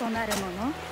そなるもの。